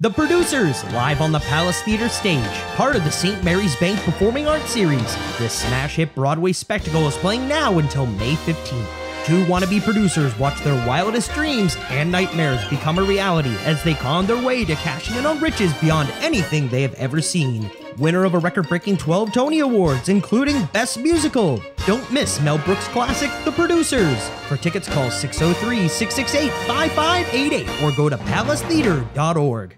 The Producers, live on the Palace Theater stage, part of the St. Mary's Bank Performing Arts Series. This smash hit Broadway spectacle is playing now until May 15th. Two wannabe producers watch their wildest dreams and nightmares become a reality as they con their way to cashing in on riches beyond anything they have ever seen. Winner of a record breaking 12 Tony Awards, including Best Musical. Don't miss Mel Brooks' classic, The Producers. For tickets, call 603 668 5588 or go to palacetheatre.org.